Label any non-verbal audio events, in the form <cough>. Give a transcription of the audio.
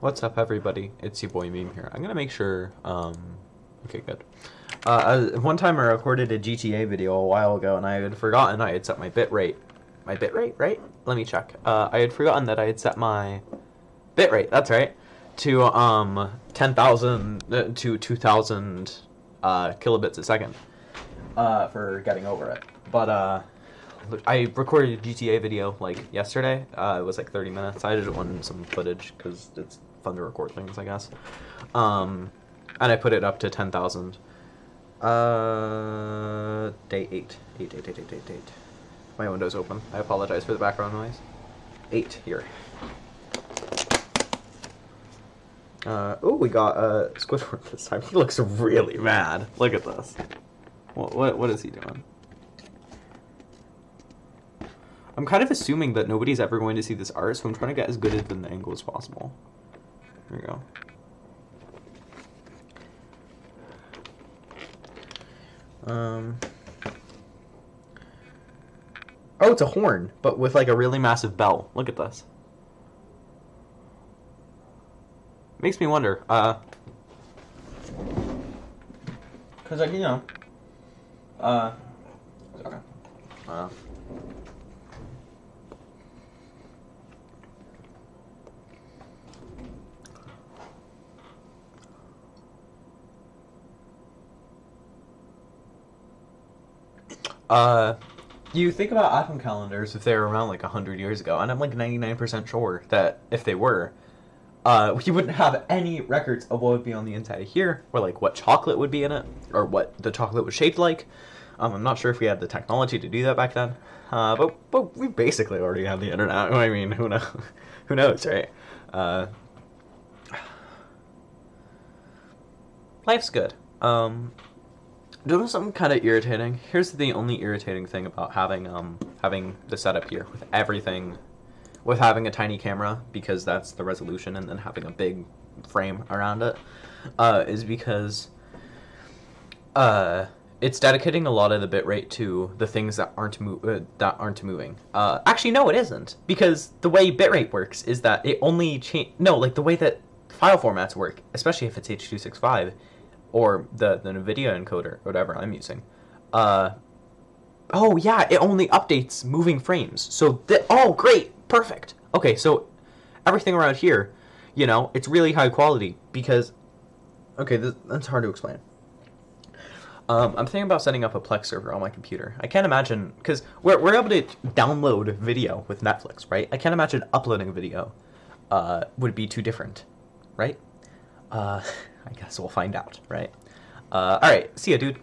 What's up, everybody? It's your boy Meme here. I'm gonna make sure. Um, okay, good. Uh, one time I recorded a GTA video a while ago, and I had forgotten I had set my bit rate. My bit rate, right? Let me check. Uh, I had forgotten that I had set my bit rate. That's right. To um ten thousand uh, to two thousand uh, kilobits a second. Uh, for getting over it, but uh. I recorded a GTA video like yesterday. Uh, it was like 30 minutes. I just wanted some footage because it's fun to record things, I guess. Um, and I put it up to 10,000. Uh, day 8. 8, 8, 8, 8, 8, 8. My window's open. I apologize for the background noise. 8 here. Uh, oh, we got uh, Squidward this time. He looks really mad. Look at this. What, what, what is he doing? I'm kind of assuming that nobody's ever going to see this art, so I'm trying to get as good of an angle as possible. There we go. Um. Oh, it's a horn, but with like a really massive bell. Look at this. Makes me wonder. Uh. Cause like you know. Uh. Okay. Uh. Uh, you think about advent calendars if they were around like 100 years ago, and I'm like 99% sure that if they were, uh, <laughs> you wouldn't have any records of what would be on the inside of here, or like what chocolate would be in it, or what the chocolate was shaped like. Um, I'm not sure if we had the technology to do that back then, uh, but but we basically already have the internet. <laughs> I mean, who knows? <laughs> who knows, right? Uh, <sighs> life's good. Um, do you know something kind of irritating? Here's the only irritating thing about having um having the setup here with everything, with having a tiny camera because that's the resolution, and then having a big frame around it, uh, is because uh it's dedicating a lot of the bitrate to the things that aren't mo- uh, that aren't moving. Uh, actually, no, it isn't because the way bitrate works is that it only change. No, like the way that file formats work, especially if it's H.265 or the the NVIDIA encoder, whatever I'm using. Uh, oh yeah, it only updates moving frames. So oh great, perfect. Okay, so everything around here, you know, it's really high quality because. Okay, that's hard to explain. Um, I'm thinking about setting up a Plex server on my computer. I can't imagine because we're we're able to download video with Netflix, right? I can't imagine uploading a video uh, would be too different, right? Uh, <laughs> I guess we'll find out, right? Uh, all right, see ya, dude.